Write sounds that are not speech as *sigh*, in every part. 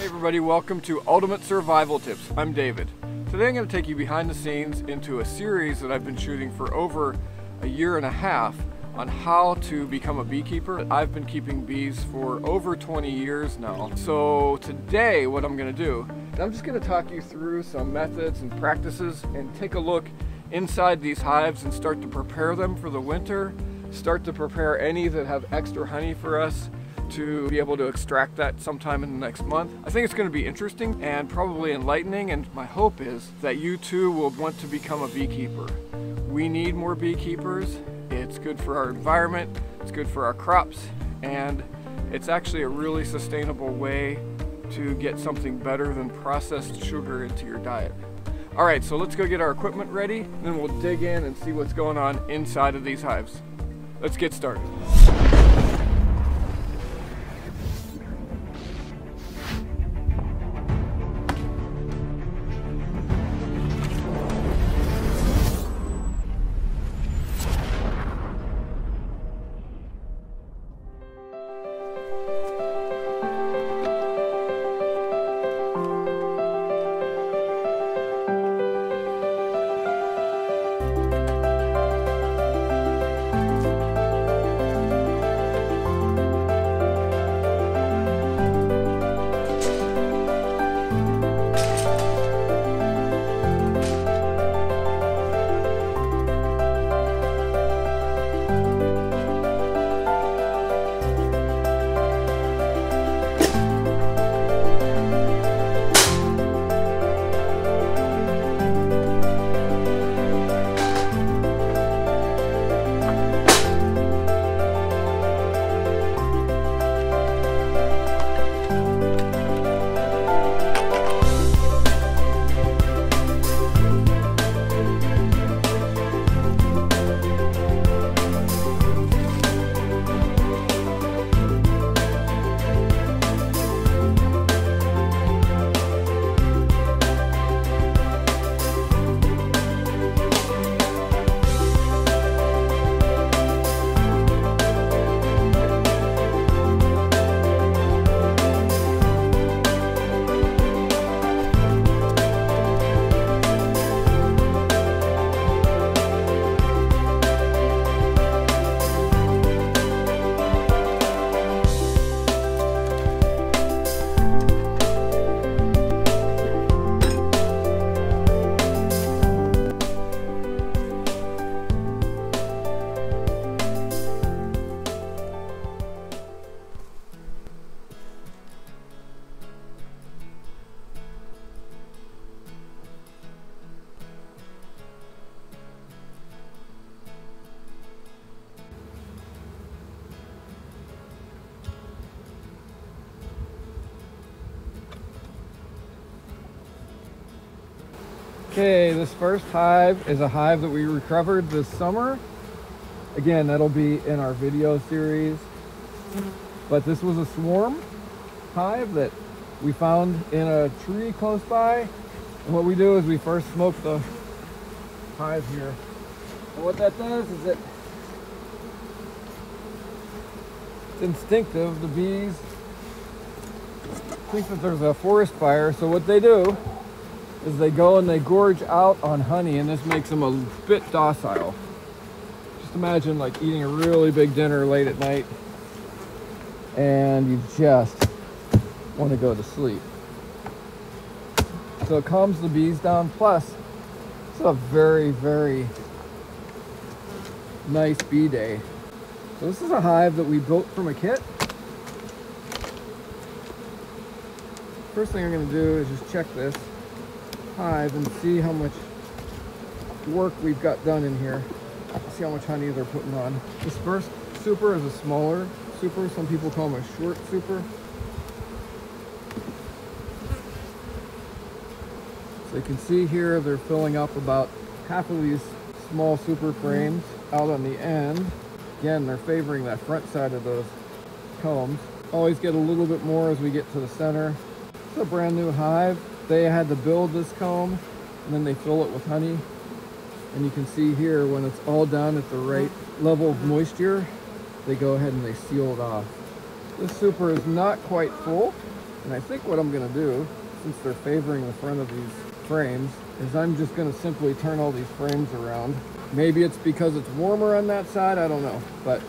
Hey everybody, welcome to Ultimate Survival Tips. I'm David. Today I'm going to take you behind the scenes into a series that I've been shooting for over a year and a half on how to become a beekeeper. I've been keeping bees for over 20 years now. So today what I'm going to do, I'm just going to talk you through some methods and practices and take a look inside these hives and start to prepare them for the winter, start to prepare any that have extra honey for us to be able to extract that sometime in the next month. I think it's going to be interesting and probably enlightening and my hope is that you too will want to become a beekeeper. We need more beekeepers. It's good for our environment, it's good for our crops, and it's actually a really sustainable way to get something better than processed sugar into your diet. All right, so let's go get our equipment ready, then we'll dig in and see what's going on inside of these hives. Let's get started. Okay, this first hive is a hive that we recovered this summer. Again, that'll be in our video series. But this was a swarm hive that we found in a tree close by. And what we do is we first smoke the hive here. And what that does is it it's instinctive. The bees think that there's a forest fire, so what they do is they go and they gorge out on honey and this makes them a bit docile. Just imagine like eating a really big dinner late at night and you just want to go to sleep. So it calms the bees down. Plus, it's a very, very nice bee day. So this is a hive that we built from a kit. First thing I'm going to do is just check this hive and see how much work we've got done in here. See how much honey they're putting on. This first super is a smaller super. Some people call them a short super. So you can see here they're filling up about half of these small super frames out on the end. Again, they're favoring that front side of those combs. Always get a little bit more as we get to the center. It's a brand new hive they had to build this comb and then they fill it with honey. And you can see here when it's all done at the right level of moisture, they go ahead and they seal it off. This super is not quite full. And I think what I'm gonna do, since they're favoring the front of these frames, is I'm just gonna simply turn all these frames around. Maybe it's because it's warmer on that side, I don't know. But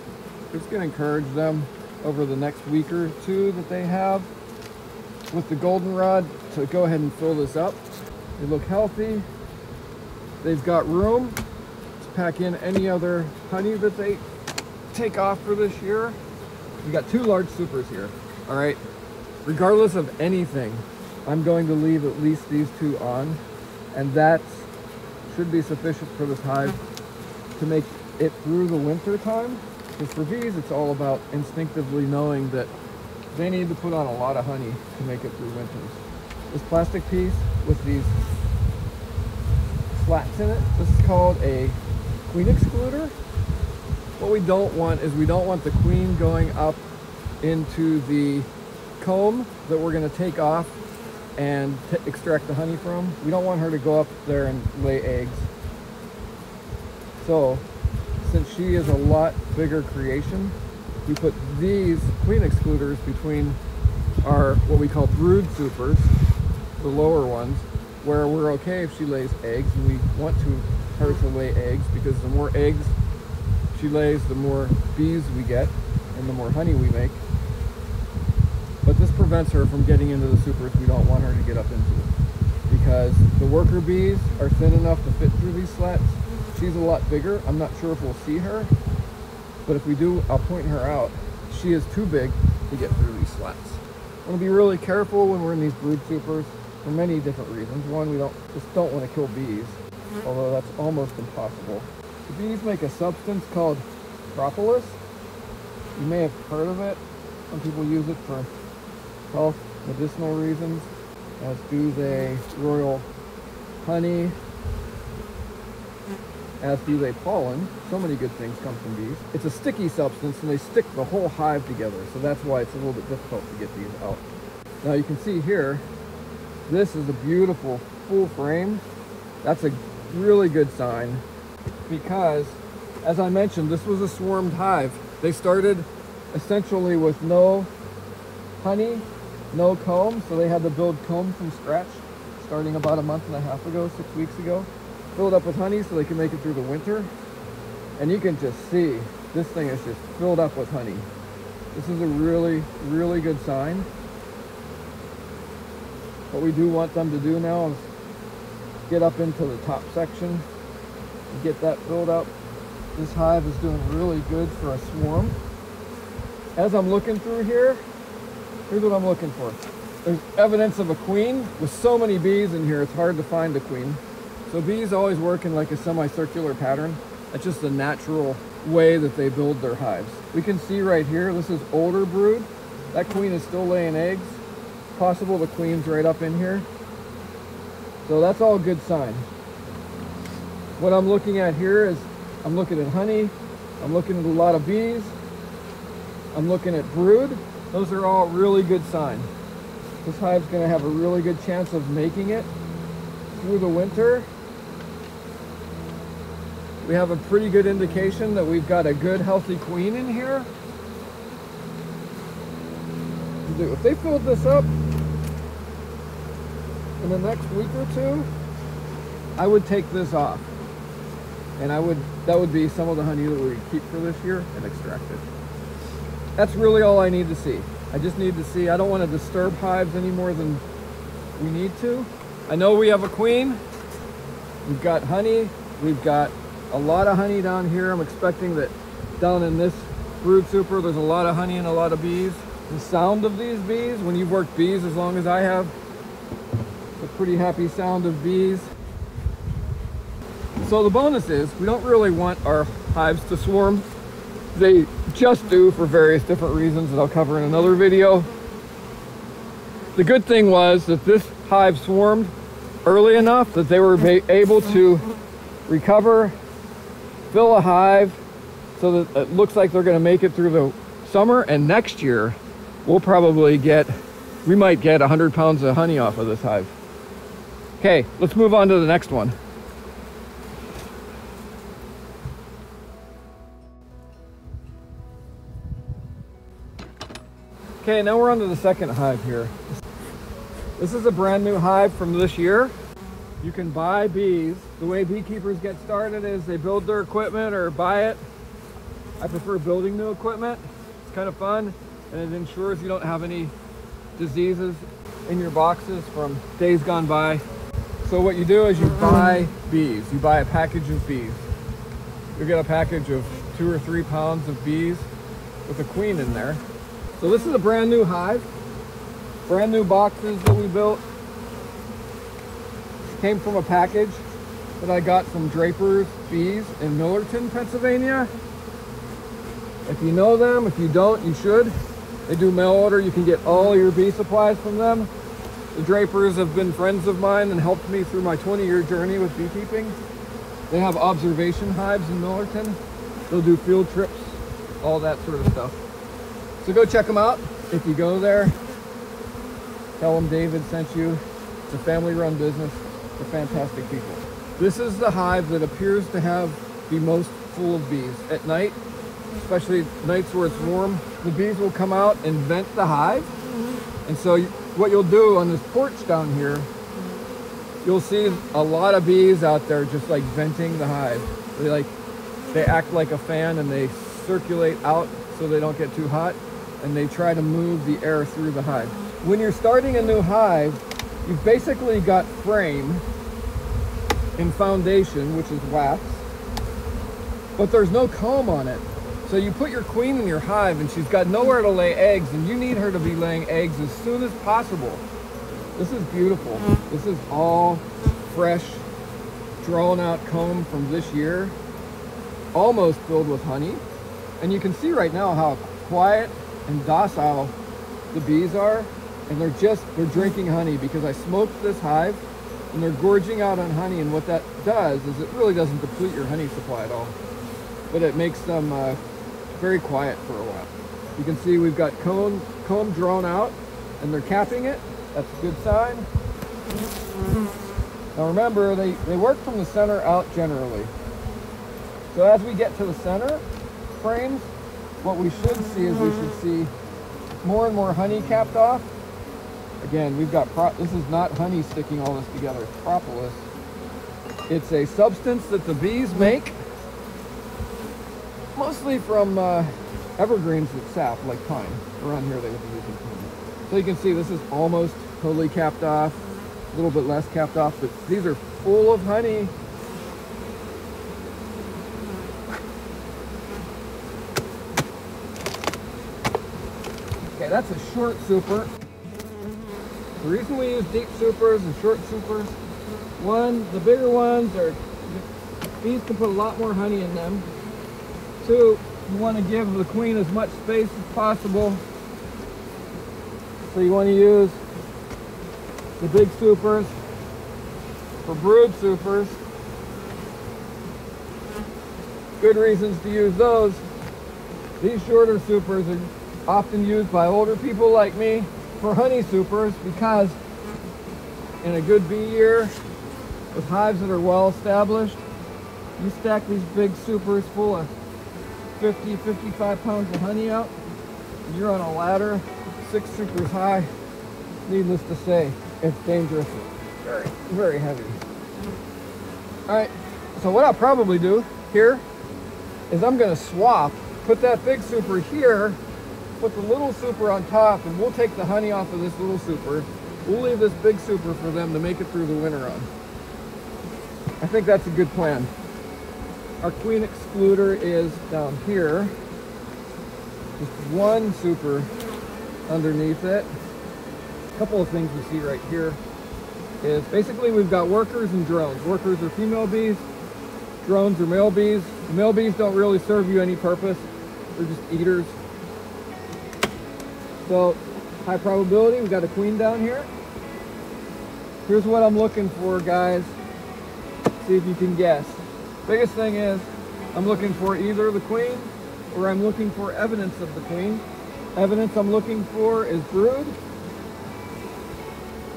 it's gonna encourage them over the next week or two that they have with the goldenrod to go ahead and fill this up. They look healthy. They've got room to pack in any other honey that they take off for this year. We got two large supers here, all right? Regardless of anything, I'm going to leave at least these two on, and that should be sufficient for this hive to make it through the winter time. Because for bees, it's all about instinctively knowing that they need to put on a lot of honey to make it through winters. This plastic piece with these slats in it, this is called a queen excluder. What we don't want is we don't want the queen going up into the comb that we're going to take off and extract the honey from. We don't want her to go up there and lay eggs. So, since she is a lot bigger creation, we put these queen excluders between our what we call brood supers, the lower ones, where we're okay if she lays eggs and we want to her to lay eggs because the more eggs she lays, the more bees we get and the more honey we make. But this prevents her from getting into the supers we don't want her to get up into because the worker bees are thin enough to fit through these slats. She's a lot bigger. I'm not sure if we'll see her, but if we do, I'll point her out. She is too big to get through these slats. I want to be really careful when we're in these brood supers for many different reasons. One, we don't just don't want to kill bees, mm-hmm. although that's almost impossible. The bees make a substance called propolis. You may have heard of it. Some people use it for health, medicinal reasons, as do they royal honey, as do they pollen. So many good things come from bees. It's a sticky substance and they stick the whole hive together. So that's why it's a little bit difficult to get these out. Now you can see here, this is a beautiful full frame. That's a really good sign because as I mentioned, this was a swarmed hive. They started essentially with no honey, no comb, so they had to build comb from scratch starting about a month and a half ago, six weeks ago. Filled up with honey so they can make it through the winter. And you can just see, this thing is just filled up with honey. This is a really, really good sign. What we do want them to do now is get up into the top section and get that filled up. This hive is doing really good for a swarm. As I'm looking through here, here's what I'm looking for. There's evidence of a queen. With so many bees in here, it's hard to find a queen. So bees always work in like a semicircular pattern. That's just the natural way that they build their hives. We can see right here, this is older brood. That queen is still laying eggs. Possible the queen's right up in here. So that's all a good sign. What I'm looking at here is I'm looking at honey. I'm looking at a lot of bees. I'm looking at brood. Those are all really good signs. This hive's gonna have a really good chance of making it through the winter we have a pretty good indication that we've got a good healthy queen in here. If they filled this up in the next week or two, I would take this off. And I would that would be some of the honey that we keep for this year and extract it. That's really all I need to see. I just need to see, I don't want to disturb hives any more than we need to. I know we have a queen. We've got honey. We've got a lot of honey down here. I'm expecting that down in this brood super, there's a lot of honey and a lot of bees. The sound of these bees, when you've worked bees as long as I have, a pretty happy sound of bees. So the bonus is we don't really want our hives to swarm. They just do for various different reasons that I'll cover in another video. The good thing was that this hive swarmed early enough that they were able to recover fill a hive so that it looks like they're going to make it through the summer and next year we'll probably get we might get 100 pounds of honey off of this hive okay let's move on to the next one Okay, now we're on to the second hive here. This is a brand new hive from this year. You can buy bees. The way beekeepers get started is they build their equipment or buy it. I prefer building new equipment. It's kind of fun and it ensures you don't have any diseases in your boxes from days gone by. So what you do is you buy bees. You buy a package of bees. You get a package of two or three pounds of bees with a queen in there. So this is a brand new hive. Brand new boxes that we built. Came from a package that I got from Draper's Bees in Millerton, Pennsylvania. If you know them, if you don't, you should. They do mail order. You can get all your bee supplies from them. The Drapers have been friends of mine and helped me through my 20 year journey with beekeeping. They have observation hives in Millerton. They'll do field trips, all that sort of stuff. So go check them out. If you go there, tell them David sent you. It's a family run business. Fantastic people. This is the hive that appears to have the most full of bees. At night, especially nights where it's warm, the bees will come out and vent the hive. Mm-hmm. And so what you'll do on this porch down here, you'll see a lot of bees out there just like venting the hive. They like, they act like a fan and they circulate out so they don't get too hot and they try to move the air through the hive. When you're starting a new hive, you've basically got frame and foundation, which is wax, but there's no comb on it. So you put your queen in your hive and she's got nowhere to lay eggs and you need her to be laying eggs as soon as possible. This is beautiful. This is all fresh, drawn out comb from this year, almost filled with honey. And you can see right now how quiet and docile the bees are. And they're just, they're drinking honey because I smoked this hive and they're gorging out on honey. And what that does is it really doesn't deplete your honey supply at all, but it makes them uh, very quiet for a while. You can see we've got comb, comb drawn out and they're capping it. That's a good sign. Now remember, they, they work from the center out generally. So as we get to the center frames, what we should see is we should see more and more honey capped off. Again, we've got, this is not honey sticking all this together, it's propolis. It's a substance that the bees make, mostly from uh, evergreens that sap, like pine. Around here they would be using pine. So you can see this is almost totally capped off, a little bit less capped off, but these are full of honey Okay, that's a short super. The reason we use deep supers and short supers, one, the bigger ones are, bees can put a lot more honey in them. Two, you want to give the queen as much space as possible. So you want to use the big supers for brood supers. Good reasons to use those. These shorter supers are often used by older people like me for honey supers because in a good bee year with hives that are well established, you stack these big supers full of 50, 55 pounds of honey out, you're on a ladder six supers high. Needless to say, it's dangerous. Very, very heavy. All right, so what I'll probably do here is I'm gonna swap, put that big super here put the little super on top and we'll take the honey off of this little super. We'll leave this big super for them to make it through the winter on. I think that's a good plan. Our queen excluder is down here. Just one super underneath it. A couple of things you see right here is basically we've got workers and drones. Workers are female bees, drones are male bees. The male bees don't really serve you any purpose. They're just eaters. So high probability, we got a queen down here. Here's what I'm looking for, guys. See if you can guess. Biggest thing is, I'm looking for either the queen or I'm looking for evidence of the queen. Evidence I'm looking for is brood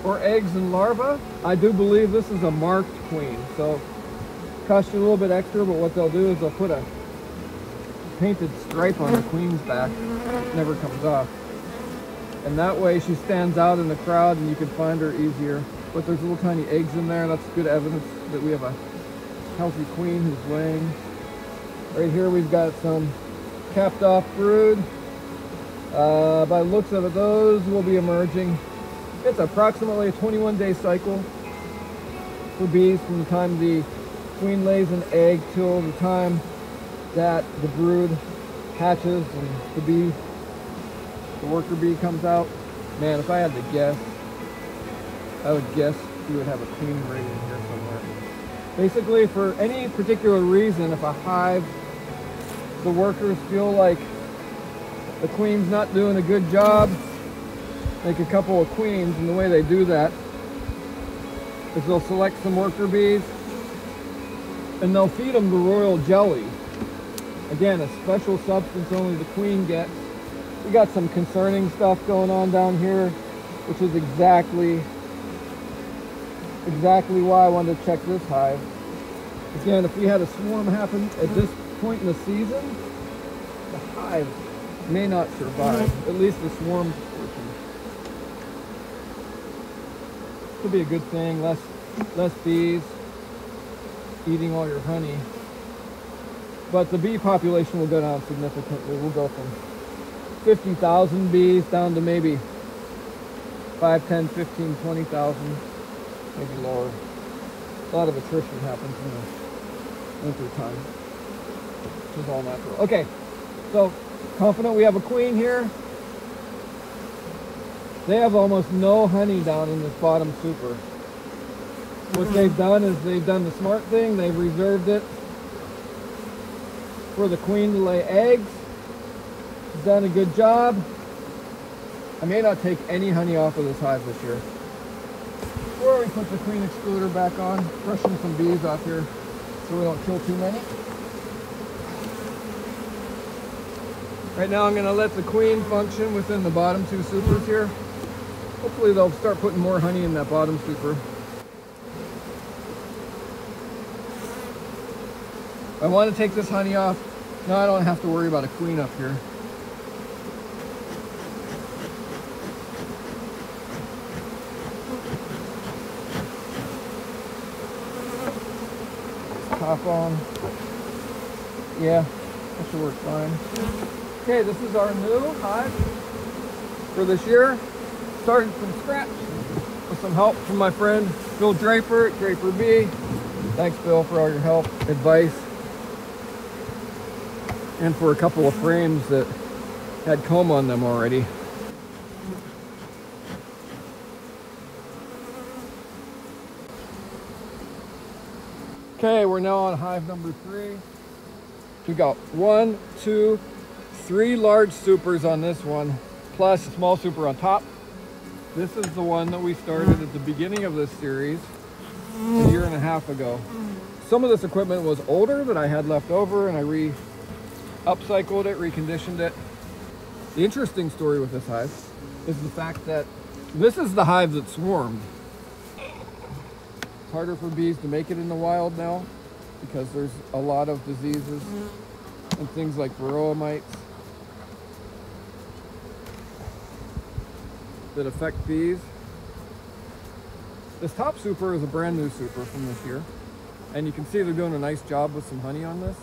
or eggs and larvae. I do believe this is a marked queen, so cost you a little bit extra, but what they'll do is they'll put a painted stripe on the queen's back. It never comes off. And that way she stands out in the crowd and you can find her easier. But there's little tiny eggs in there. That's good evidence that we have a healthy queen who's laying. Right here we've got some capped off brood. Uh, by looks of it, those will be emerging. It's approximately a 21 day cycle for bees from the time the queen lays an egg till the time that the brood hatches and the bee, the worker bee comes out. Man, if I had to guess, I would guess you would have a queen right in here somewhere. Basically, for any particular reason, if a hive, the workers feel like the queen's not doing a good job, make a couple of queens, and the way they do that is they'll select some worker bees and they'll feed them the royal jelly. Again, a special substance only the queen gets. We got some concerning stuff going on down here, which is exactly exactly why I wanted to check this hive. Again, if we had a swarm happen at this point in the season, the hive may not survive, at least the swarm portion. Could be a good thing, less, less bees eating all your honey. But the bee population will go down significantly. We'll go from 50,000 bees down to maybe 5, 10, 15, 20,000 maybe lower. A lot of attrition happens in the winter time, is all natural. Okay, so confident we have a queen here. They have almost no honey down in this bottom super. What mm-hmm. they've done is they've done the smart thing. They've reserved it for the queen to lay eggs. Done a good job. I may not take any honey off of this hive this year. Before we put the queen excluder back on, brushing some bees off here so we don't kill too many. Right now I'm going to let the queen function within the bottom two supers here. Hopefully they'll start putting more honey in that bottom super. I want to take this honey off. Now I don't have to worry about a queen up here. Top on. Yeah, that should work fine. Okay, this is our new hive for this year. Starting from scratch with some help from my friend Bill Draper at Draper Bee. Thanks, Bill, for all your help, advice, and for a couple of frames that had comb on them already. Okay, we're now on hive number three. We got one, two, three large supers on this one, plus a small super on top. This is the one that we started at the beginning of this series a year and a half ago. Some of this equipment was older that I had left over and I re-upcycled it, reconditioned it. The interesting story with this hive is the fact that this is the hive that swarmed harder for bees to make it in the wild now because there's a lot of diseases mm-hmm. and things like varroa mites that affect bees. This top super is a brand new super from this year. And you can see they're doing a nice job with some honey on this.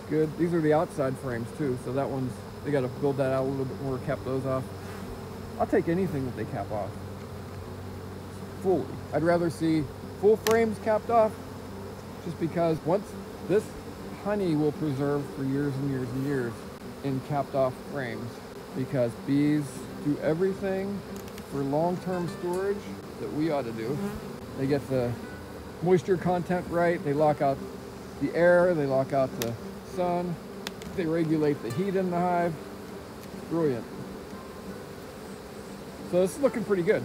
It's good. These are the outside frames too, so that one's, they gotta build that out a little bit more, cap those off. I'll take anything that they cap off fully. I'd rather see full frames capped off just because once this honey will preserve for years and years and years in capped off frames because bees do everything for long-term storage that we ought to do. Mm-hmm. They get the moisture content right, they lock out the air, they lock out the sun, they regulate the heat in the hive. Brilliant. So this is looking pretty good.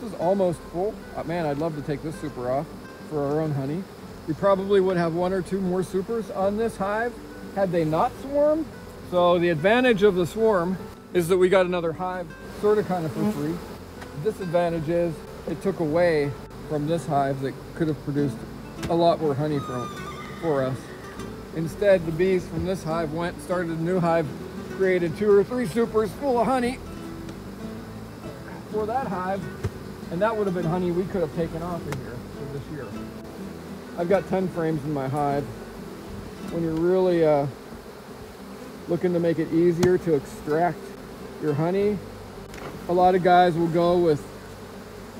This is almost full. Uh, man, I'd love to take this super off for our own honey. We probably would have one or two more supers on this hive had they not swarmed. So the advantage of the swarm is that we got another hive sort of kind of for free. The disadvantage is it took away from this hive that could have produced a lot more honey from, for us. Instead, the bees from this hive went, started a new hive, created two or three supers full of honey, for that hive, and that would have been honey we could have taken off of here for this year. I've got 10 frames in my hive. When you're really uh, looking to make it easier to extract your honey, a lot of guys will go with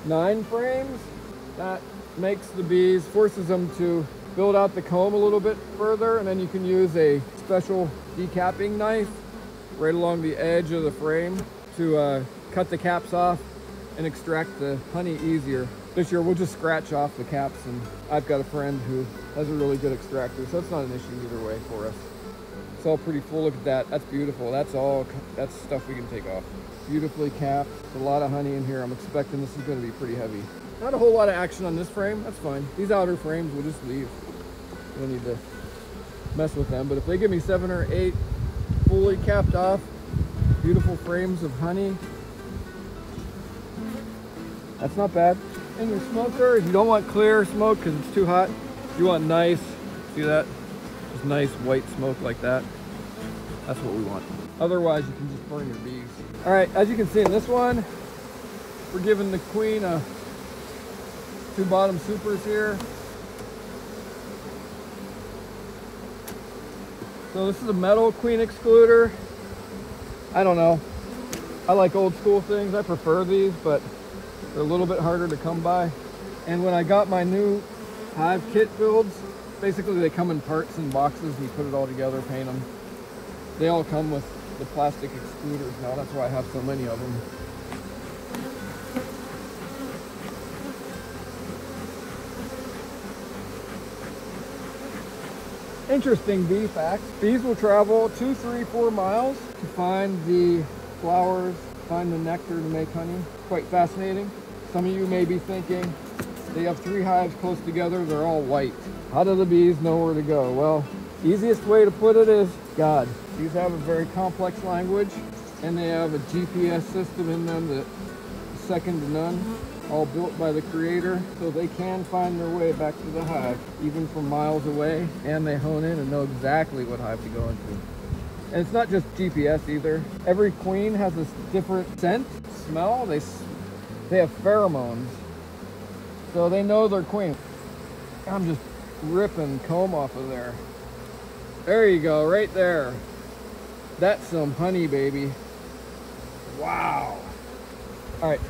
nine frames. That makes the bees, forces them to build out the comb a little bit further, and then you can use a special decapping knife right along the edge of the frame to uh, cut the caps off and extract the honey easier. This year we'll just scratch off the caps and I've got a friend who has a really good extractor so it's not an issue either way for us. It's all pretty full. Look at that. That's beautiful. That's all, that's stuff we can take off. Beautifully capped. a lot of honey in here. I'm expecting this is to be pretty heavy. Not a whole lot of action on this frame. That's fine. These outer frames we'll just leave. We don't need to mess with them. But if they give me seven or eight fully capped off, beautiful frames of honey, that's not bad. And your smoker, if you don't want clear smoke because it's too hot, you want nice, see that? Just nice white smoke like that. That's what we want. Otherwise, you can just burn your bees. All right, as you can see in this one, we're giving the queen a two bottom supers here. So this is a metal queen excluder. I don't know. I like old school things. I prefer these, but they're a little bit harder to come by. And when I got my new hive kit builds, basically they come in parts and boxes and you put it all together, paint them. They all come with the plastic excluders now. That's why I have so many of them. Interesting bee facts. Bees will travel two, three, four miles to find the flowers, find the nectar to make honey. Quite fascinating. Some of you may be thinking, they have three hives close together, they're all white. How do the bees know where to go? Well, easiest way to put it is God. These have a very complex language and they have a GPS system in them that second to none all built by the creator so they can find their way back to the hive even from miles away and they hone in and know exactly what hive to go into and it's not just GPS either every queen has a different scent smell they they have pheromones so they know their queen I'm just ripping comb off of there there you go right there that's some honey baby wow all right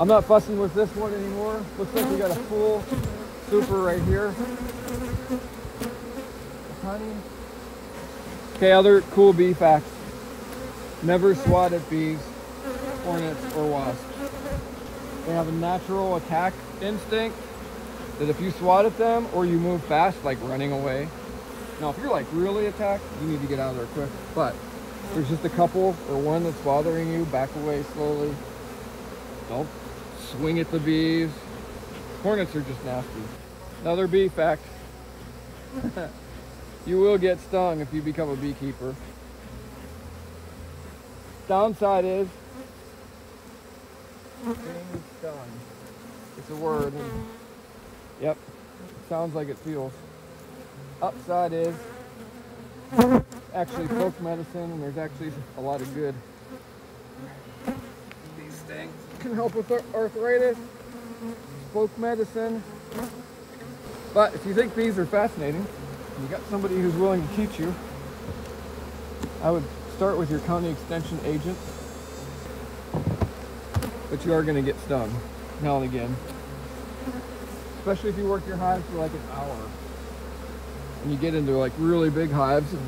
I'm not fussing with this one anymore. Looks like we got a full super right here. Honey. Okay, other cool bee facts. Never swat at bees, hornets, or wasps. They have a natural attack instinct that if you swat at them or you move fast, like running away. Now, if you're like really attacked, you need to get out of there quick. But there's just a couple or one that's bothering you, back away slowly. Don't swing at the bees. Hornets are just nasty. Another bee fact. *laughs* you will get stung if you become a beekeeper. Downside is. It's a word. Mm-hmm. Yep. Sounds like it feels. Upside is actually folk medicine and there's actually a lot of good These things can help with arthritis, folk medicine. But if you think bees are fascinating, you got somebody who's willing to teach you, I would start with your county extension agent. But you are going to get stung now and again. Especially if you work your hives for like an hour. And you get into like really big hives and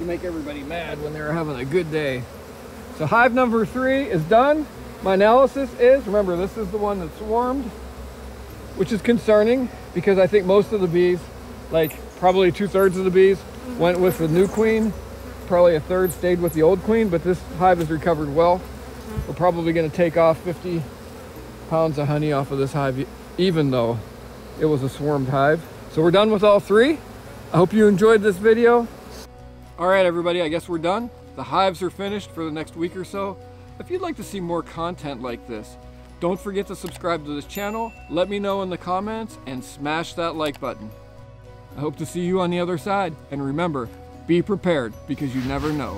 you make everybody mad when they're having a good day. So hive number three is done. My analysis is, remember this is the one that swarmed, which is concerning because I think most of the bees, like probably two thirds of the bees went with the new queen. Probably a third stayed with the old queen, but this hive has recovered well. We're probably gonna take off 50 pounds of honey off of this hive, even though it was a swarmed hive. So we're done with all three. I hope you enjoyed this video. All right, everybody, I guess we're done. The hives are finished for the next week or so. If you'd like to see more content like this, don't forget to subscribe to this channel, let me know in the comments, and smash that like button. I hope to see you on the other side, and remember, be prepared because you never know.